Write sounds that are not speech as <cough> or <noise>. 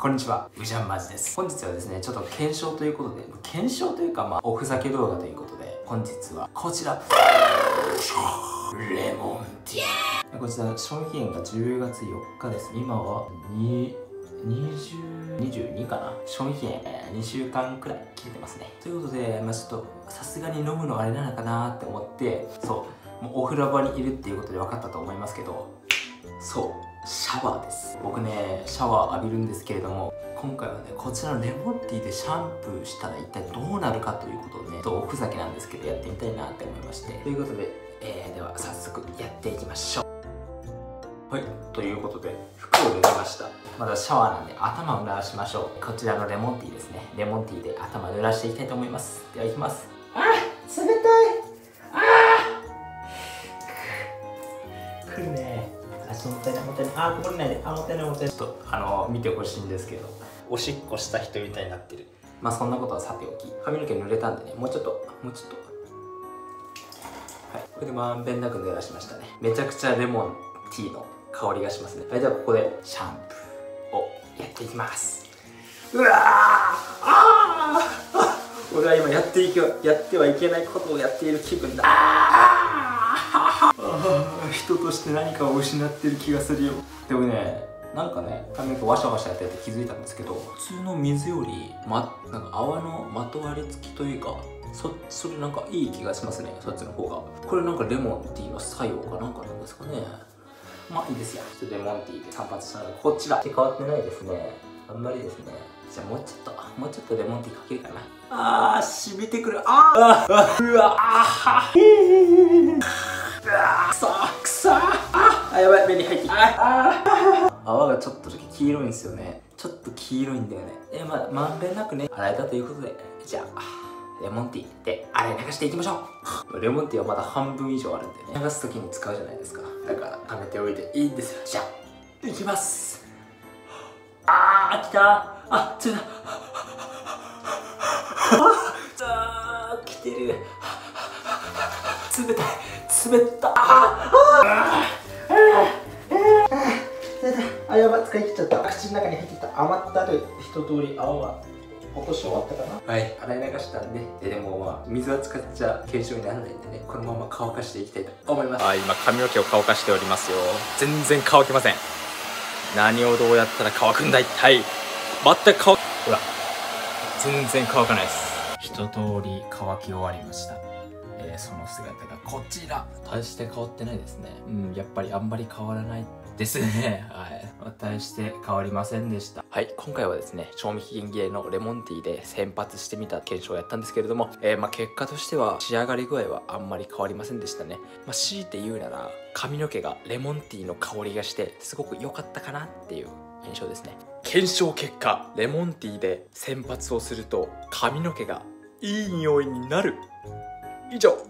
こんにちは、うじゃんまじです。本日はですね、ちょっと検証ということで、検証というか、まあ、おふざけ動画ということで、本日はこちら、レモンティー。こちら、賞味期限が10月4日です。今は2、20、22かな賞味期限2週間くらい切れてますね。ということで、まあちょっと、さすがに飲むのあれなのかなって思って、そう、もうお風呂場にいるっていうことで分かったと思いますけど、そう、シャワーです。僕ねシャワー浴びるんですけれども今回はねこちらのレモンティーでシャンプーしたら一体どうなるかということをねとおふざけなんですけどやってみたいなって思いまして。ということで、えー、では早速やっていきましょう。はいということで服を脱ぎました。まだシャワーなんで頭を濡らしましょう。こちらのレモンティーですね。レモンティーで頭濡らしていきたいと思います。ではいきます。ね足もったいないもったいないあこぼれないであもったいないもったいないちょっとあの見てほしいんですけど。おしっこした人みたいになってる。まあそんなことはさておき。髪の毛濡れたんでねもうちょっともうちょっと。はい。これでまんべんなく濡らしましたね。めちゃくちゃレモンティーの香りがしますね。はいではここでシャンプーをやっていきます。うわーあー俺は今やっていけやってはいけないことをやっている気分だ。あ <laughs> 人として何かを失ってる気がするよ。でもねなんかね髪の毛ワシャワシャやってて気づいたんですけど普通の水より、ま、なんか泡のまとわりつきというかそそれなんかいい気がしますねそっちの方が。これなんかレモンティーの作用かなんかなんですかね。まあいいですよ。ちょっとレモンティーで散髪したのでこちら。って変わってないですね。あんまりですね。じゃあもうちょっともうちょっとレモンティーかけるかな。あー染みてくる。あーあうわ。あーうわくそくそああやばい目に入ってきた。あ泡がちょっとだけ黄色いんですよね。ちょっと黄色いんだよね。えまあまんべんなくね。洗えたということでじゃあレモンティーで洗い流していきましょう。レモンティーはまだ半分以上あるんでね。流す時に使うじゃないですか。だから溜めておいていいんですよ。じゃあいきます。あーきた。あついた。あー来てる。冷た。い滑った。あああやば使い切っちゃった口の中に入ってた余ったる一通り泡は落とし終わったかなはい洗い流したんでででもまあ水は使っちゃ検証にならないんでねこのまま乾かしていきたいと思いますはい今髪の毛を乾かしておりますよ全然乾きません何をどうやったら乾くんだ一体全く乾ほら全然乾かないです一通り乾き終わりましたえー、その姿がこちら。大して変わってないですね。うんやっぱりあんまり変わらないですね。<laughs> はい。大して変わりませんでした。はい今回はですね賞味期限切れのレモンティーで先発してみた検証をやったんですけれども、えー、まあ、結果としては仕上がり具合はあんまり変わりませんでしたね。まあ、強いて言うなら髪の毛がレモンティーの香りがしてすごく良かったかなっていう印象ですね。検証結果レモンティーで先発をすると髪の毛がいい匂いになる以上。